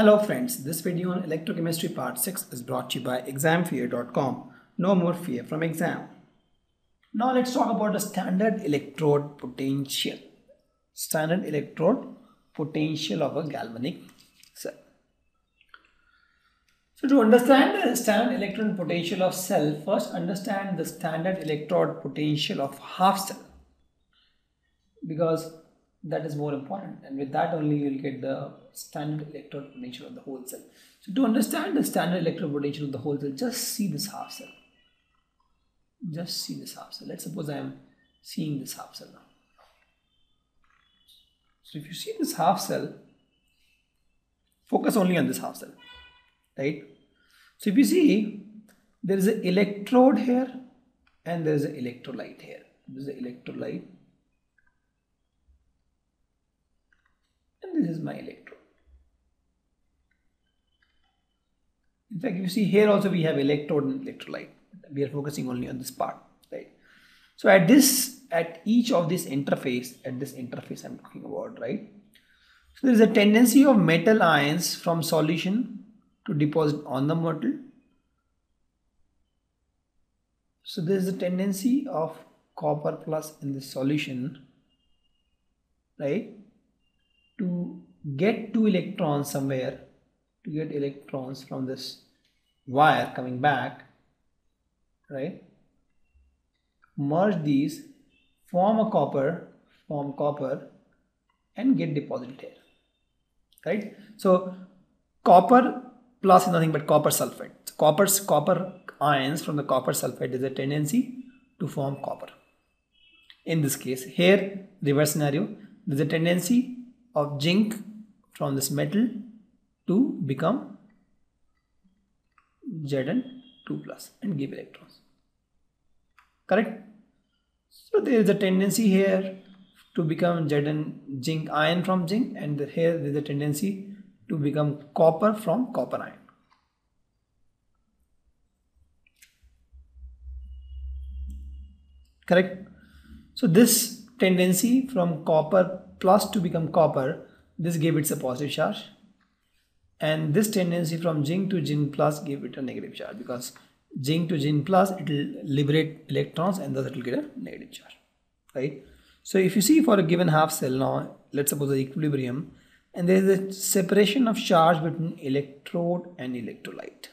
Hello friends, this video on electrochemistry part 6 is brought to you by examfear.com. No more fear from exam. Now let's talk about the standard electrode potential. Standard electrode potential of a galvanic cell. So to understand the standard electrode potential of cell, first understand the standard electrode potential of half cell. Because that is more important and with that only you will get the standard electrode potential of the whole cell. So to understand the standard electrode potential of the whole cell, just see this half cell. Just see this half cell. Let's suppose I am seeing this half cell now. So if you see this half cell, focus only on this half cell, right? So if you see, there is an electrode here and there is an electrolyte here. This is an electrolyte and this is my electrode. In fact, you see here also we have electrode and electrolyte. We are focusing only on this part, right? So at this, at each of this interface, at this interface I'm talking about, right? So there is a tendency of metal ions from solution to deposit on the metal. So there is a tendency of copper plus in this solution, right? To get two electrons somewhere to get electrons from this wire coming back right? Merge these form a copper form copper and get deposited here right? So copper plus is nothing but copper sulfate so copper's copper ions from the copper sulfate is a tendency to form copper. In this case here reverse scenario there's a tendency of zinc from this metal to become Zn2 plus and give electrons. Correct? So there is a tendency here to become Zn zinc ion from zinc and here there is a tendency to become copper from copper ion. Correct? So this tendency from copper plus to become copper this gave it a positive charge. And this tendency from zinc to zinc plus gave it a negative charge because zinc to zinc plus it will liberate electrons and thus it will get a negative charge right? So if you see for a given half cell now let's suppose the equilibrium and there is a separation of charge between electrode and electrolyte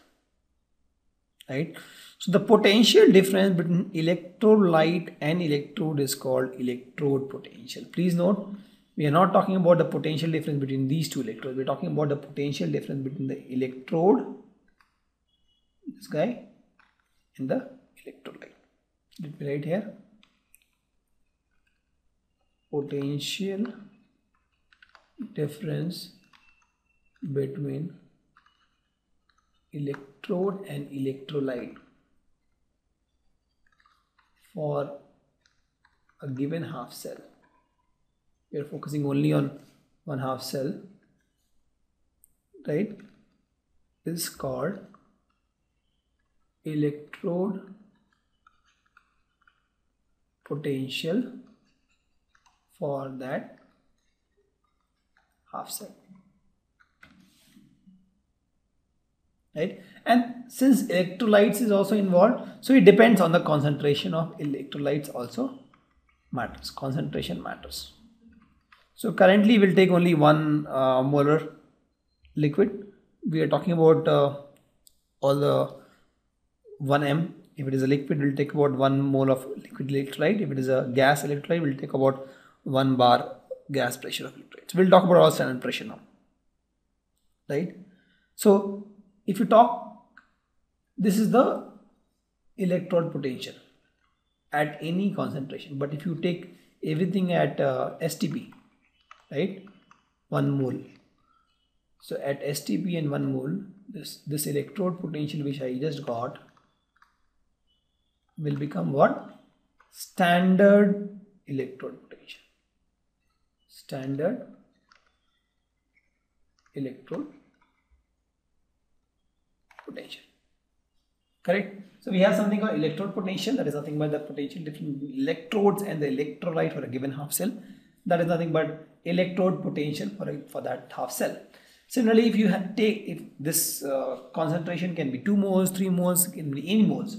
right so the potential difference between electrolyte and electrode is called electrode potential. Please note we are not talking about the potential difference between these two electrodes. We're talking about the potential difference between the electrode this guy and the electrolyte. Let me write here? Potential difference between electrode and electrolyte for a given half cell. We are focusing only on one half cell right? This is called electrode potential for that half cell right and since electrolytes is also involved so it depends on the concentration of electrolytes also matters concentration matters so currently we'll take only one uh, molar liquid. We are talking about uh, all the 1m. If it is a liquid, we'll take about 1 mole of liquid electrolyte. If it is a gas electrolyte, we'll take about 1 bar gas pressure of electrolyte. So we'll talk about all standard pressure now. Right? So if you talk, this is the electrode potential at any concentration. But if you take everything at uh, STP, right? 1 mole. So at STP and 1 mole this this electrode potential which I just got will become what? Standard electrode potential. Standard electrode potential correct so we have something called electrode potential that is nothing but the potential between electrodes and the electrolyte for a given half cell that is nothing but electrode potential for, a, for that half cell. Similarly, if you take if this uh, concentration can be 2 moles, 3 moles, can be any moles,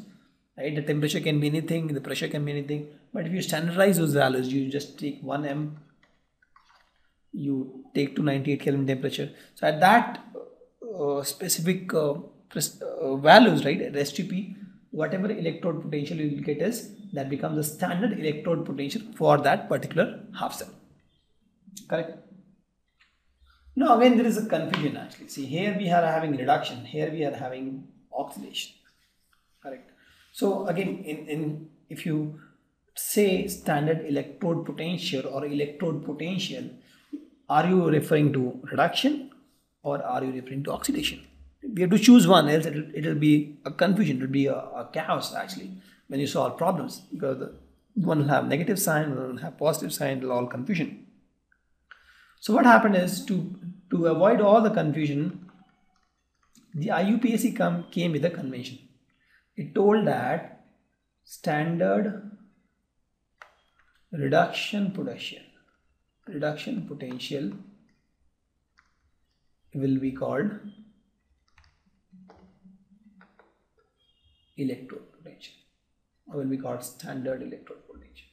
right? The temperature can be anything, the pressure can be anything. But if you standardize those values, you just take 1 m, you take to 98 Kelvin temperature. So at that uh, specific uh, Uh, values, right, at STP, whatever electrode potential you will get is that becomes the standard electrode potential for that particular half cell. Correct? Now again there is a confusion actually. See here we are having reduction, here we are having oxidation. Correct. So again in, in if you say standard electrode potential or electrode potential, are you referring to reduction or are you referring to oxidation? We have to choose one else it'll, it'll be a confusion, it'll be a, a chaos actually when you solve problems because the, one will have negative sign, one will have positive sign, it'll all confusion. So what happened is to, to avoid all the confusion, the IUPAC come, came with a convention. It told that standard reduction potential, reduction potential will be called electrode potential. Will be called standard electrode potential.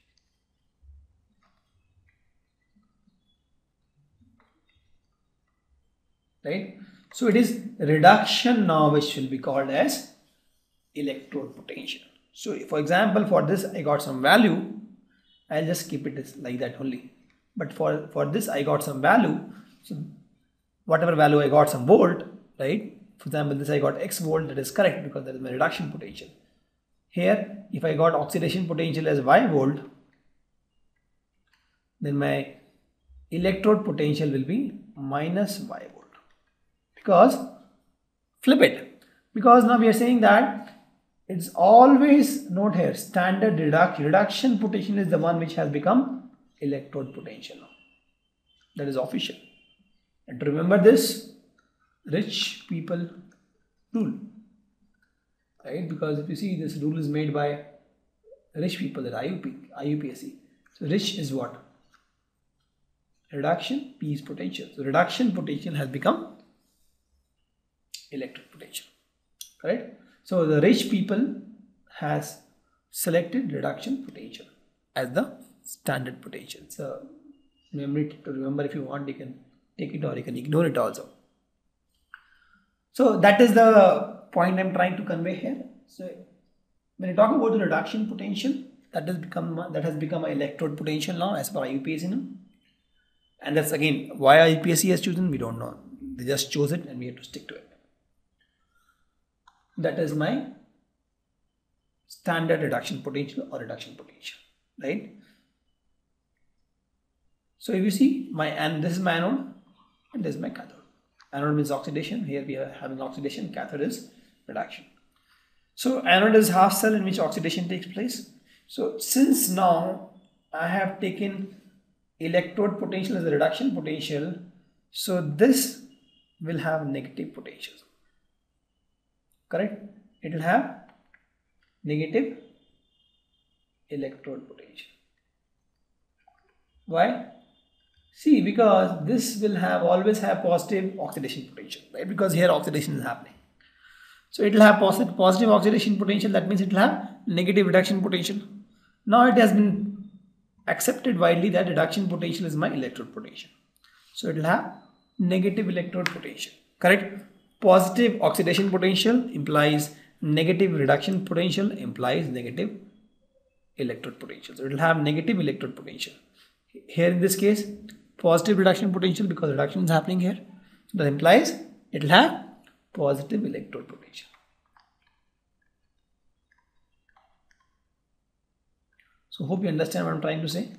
right? So it is reduction now which will be called as electrode potential. So for example for this i got some value. I'll just keep it like that only. But for for this i got some value. So whatever value i got some volt right for example this i got x volt that is correct because that is my reduction potential. Here if i got oxidation potential as y volt then my electrode potential will be minus y volt. Because flip it. Because now we are saying that it's always note here standard reduction reduction potential is the one which has become electrode potential that is official. And remember this rich people rule right? Because if you see this rule is made by rich people at IUP, IUPAC so rich is what? Reduction P is potential. So reduction potential has become electric potential right? So the rich people has selected reduction potential as the standard potential. So memory to remember if you want you can take it or you can ignore it also so that is the point i'm trying to convey here so when you talk about the reduction potential that has become that has become an electrode potential now as per IUPAC now. And that's again why IUPAC has chosen, we don't know. They just chose it and we have to stick to it that is my standard reduction potential or reduction potential right so if you see my and this is my anode and this is my cathode anode means oxidation. Here we are having oxidation cathode is reduction. So anode is half cell in which oxidation takes place. So since now I have taken electrode potential as a reduction potential. So this will have negative potential. correct? It will have negative electrode potential. Why see because this will have always have positive oxidation potential right? Because here oxidation is happening. So it will have positive positive oxidation potential that means it will have negative reduction potential. Now it has been accepted widely that reduction potential is my electrode potential. So it will have negative electrode potential correct? Positive oxidation potential implies negative reduction potential implies negative electrode potential. So it will have negative electrode potential. Here in this case, positive reduction potential because reduction is happening here. That implies it will have positive electrode potential. So hope you understand what I'm trying to say.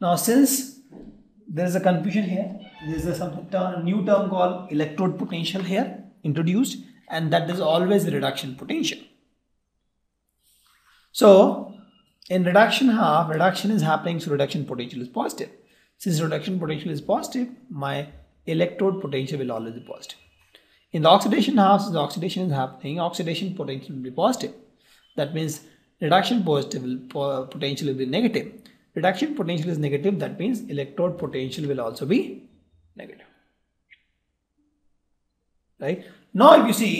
Now since there is a confusion here, there is a new term called electrode potential here introduced and that is always reduction potential. So in reduction half, reduction is happening, so reduction potential is positive. Since reduction potential is positive, my electrode potential will always be positive. In the oxidation half, since the oxidation is happening, oxidation potential will be positive. That means reduction positive will, potential will be negative. Reduction potential is negative, that means electrode potential will also be negative. right now if you see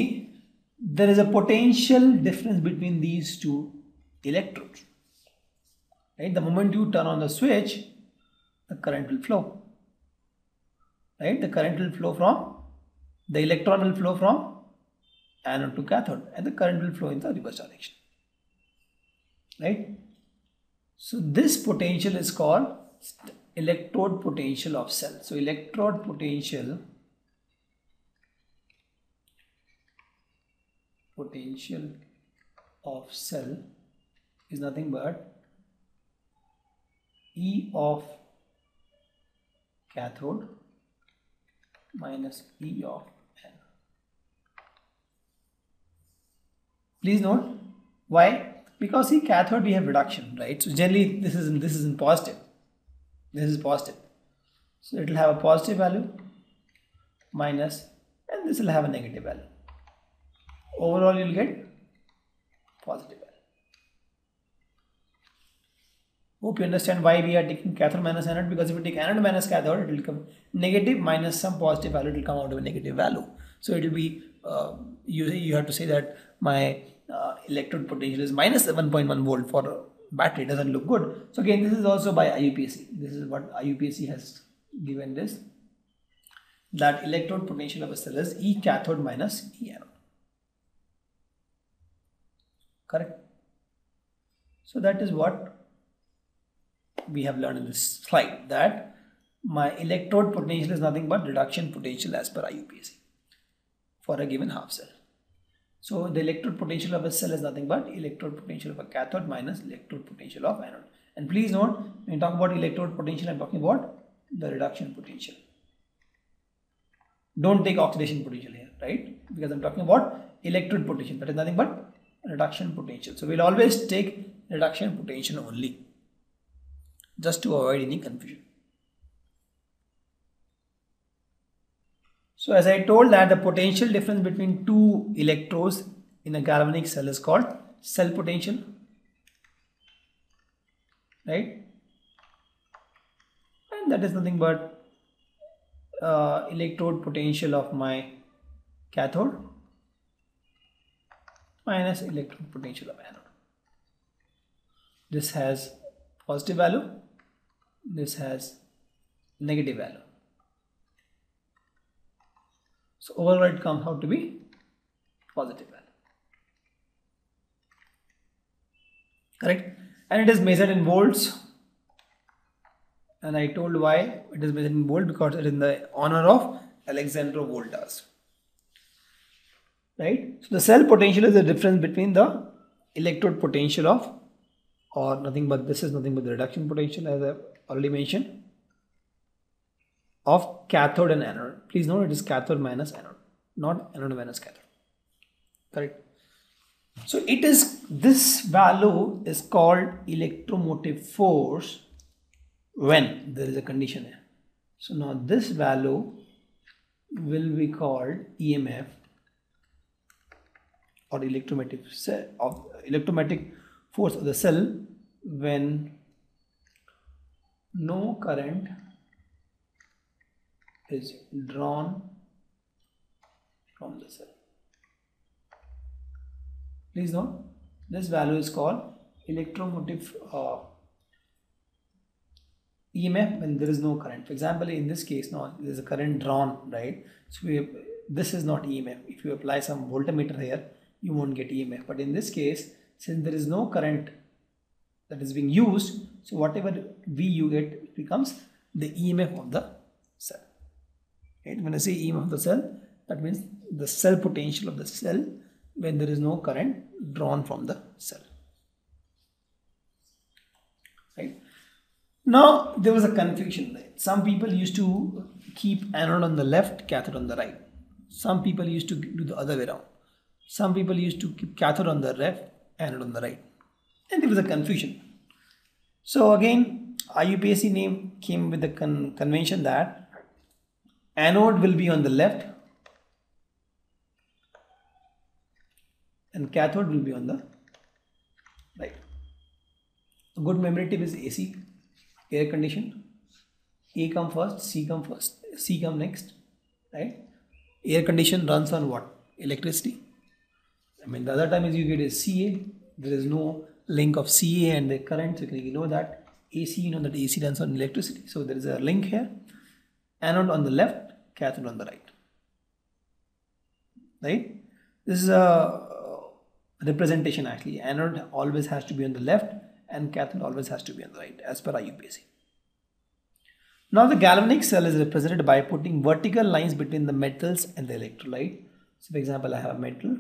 there is a potential difference between these two electrodes right the moment you turn on the switch the current will flow. Right? The current will flow from the electron will flow from anode to cathode and the current will flow in the reverse direction. Right? So this potential is called electrode potential of cell. So electrode potential potential of cell is nothing but E of cathode minus E of N. Please note why? Because see cathode we have reduction, right? So generally this is in, this is in positive. This is positive. So it will have a positive value minus and this will have a negative value. Overall you will get positive value. Hope you understand why we are taking cathode minus anode because if we take anode minus cathode, it will come negative minus some positive value, it will come out of a negative value. So it will be, uh, you, you have to say that my uh, electrode potential is minus 7.1 volt for a battery, it doesn't look good. So again, this is also by IUPAC. This is what IUPAC has given this. That electrode potential of a cell is E cathode minus E anode. Correct? So that is what we have learned in this slide that my electrode potential is nothing but reduction potential as per IUPAC for a given half cell. So the electrode potential of a cell is nothing but electrode potential of a cathode minus electrode potential of anode. And please note, when you talk about electrode potential, I'm talking about the reduction potential. Don't take oxidation potential here, right? Because I'm talking about electrode potential. That is nothing but reduction potential. So we'll always take reduction potential only just to avoid any confusion. So as I told that the potential difference between two electrodes in a galvanic cell is called cell potential. Right? And that is nothing but uh, electrode potential of my cathode minus electrode potential of anode. This has positive value this has negative value. So overall it comes out to be positive value. Correct? And it is measured in volts. And I told why it is measured in volt because it is in the honor of Alexandro Volta's. Right? So the cell potential is the difference between the electrode potential of or nothing but this is nothing but the reduction potential as I already mentioned of cathode and anode. Please note it is cathode minus anode, not anode minus cathode. Correct. So it is this value is called electromotive force when there is a condition here. So now this value will be called EMF or electromotive of electromotive force of the cell when no current is drawn from the cell. Please note this value is called electromotive uh, EMF when there is no current. For example, in this case, now there is a current drawn, right? So we, this is not EMF. If you apply some voltmeter here, you won't get EMF. But in this case, since there is no current that is being used. So whatever V you get becomes the EMF of the cell. Right? When I say EMF of the cell that means the cell potential of the cell when there is no current drawn from the cell. Right? Now there was a confusion right? some people used to keep anode on the left cathode on the right. Some people used to do the other way around. Some people used to keep cathode on the left anode on the right and there was a confusion. So again, IUPAC name came with the con convention that anode will be on the left and cathode will be on the right. A good memory tip is AC, air condition. A come first, C come first, C come next, right? Air condition runs on what? Electricity. I mean, the other time is you get a CA. There is no link of CA and the current. So you know that. AC, you know that AC runs on electricity. So there is a link here. Anode on the left, cathode on the right. Right? This is a uh, representation actually. Anode always has to be on the left and cathode always has to be on the right as per IUPAC. Now the galvanic cell is represented by putting vertical lines between the metals and the electrolyte. So for example, I have a metal.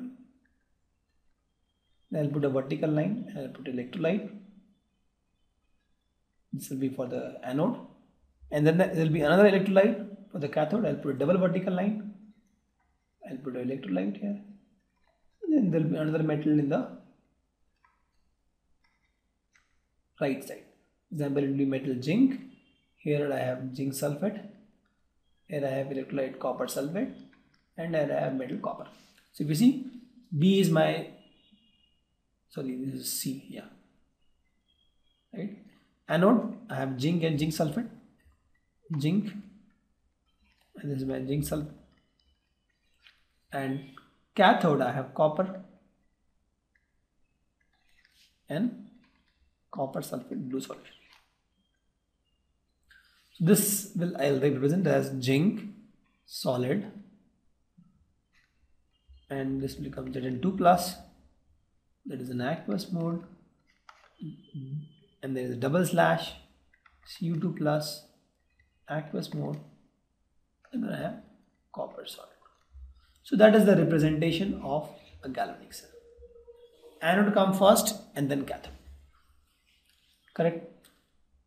I'll put a vertical line I'll put electrolyte. This will be for the anode. And then there will be another electrolyte for the cathode. I'll put a double vertical line. I'll put an electrolyte here. And then there will be another metal in the right side. Example, it will be metal zinc here I have zinc sulfate here I have electrolyte copper sulfate and here I have metal copper so if you see B is my sorry this is C yeah. Right? Anode I have zinc and zinc sulfate. Zinc and this is my zinc sulfate. And cathode I have copper and copper sulfate blue solution so this will I'll represent as zinc solid. And this will become Zn2 plus that is an aqueous mode and there is a double slash Cu2 plus aqueous mode and then I have copper solid. So that is the representation of a galvanic cell. Anode come first and then cathode. Correct?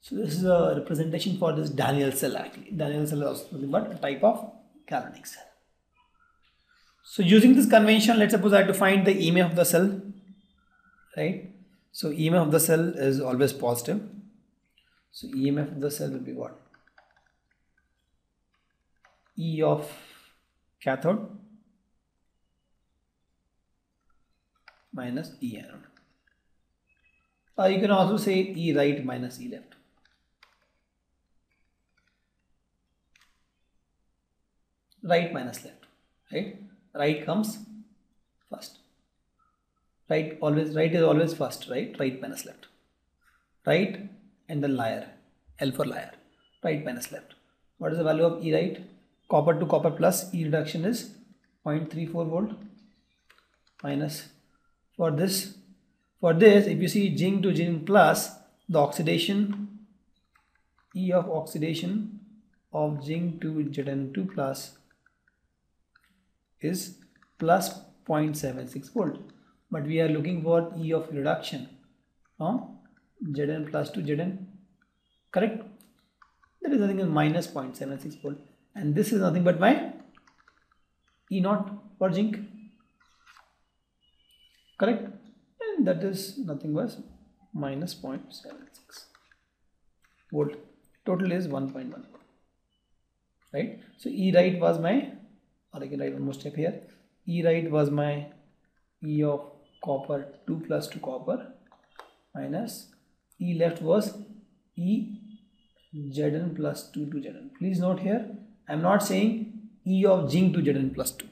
So this is a representation for this Daniell cell actually. Daniell cell is also nothing but a type of galvanic cell. So using this convention, let's suppose I have to find the EMF of the cell, right? So EMF of the cell is always positive. So EMF of the cell will be what? E of cathode minus E anode. Uh, you can also say E right minus E left. right minus left right right comes first right always right is always first right? Right minus left. Right and then liar L for liar. Right minus left. What is the value of E right? Copper to copper plus E reduction is 0.34 volt minus. For this for this if you see zinc to zinc plus the oxidation E of oxidation of zinc to Zn2 plus is plus 0.76 volt but we are looking for E of reduction from Zn plus to Zn correct? That is nothing but minus 0.76 volt. And this is nothing but my E naught for zinc. Correct? And that is nothing but minus 0.76 volt. Total is 1.1 right? So E right was my or I can write one more step here. E right was my E of copper 2 plus 2 copper minus E left was E Zn plus 2 to Zn. Please note here I am not saying E of zinc to Zn plus 2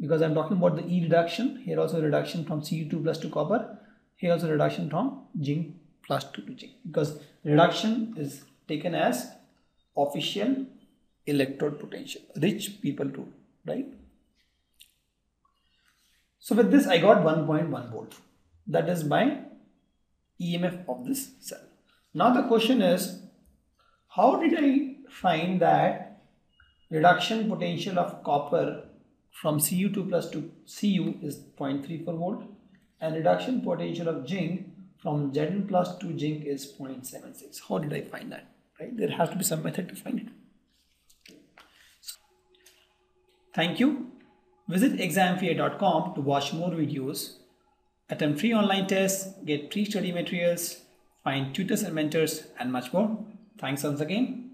because I am talking about the E reduction here also reduction from Cu2 plus 2 copper here also reduction from zinc plus 2 to zinc because reduction is taken as official electrode potential rich people rule right? So with this I got 1.1 volt. That is my EMF of this cell. Now the question is, how did I find that reduction potential of copper from Cu2 plus to Cu is 0.34 volt and reduction potential of zinc from Zn plus to zinc is 0.76. How did I find that? Right? There has to be some method to find it. Thank you. Visit examfear.com to watch more videos, attempt free online tests, get free study materials, find tutors and mentors, and much more. Thanks once again.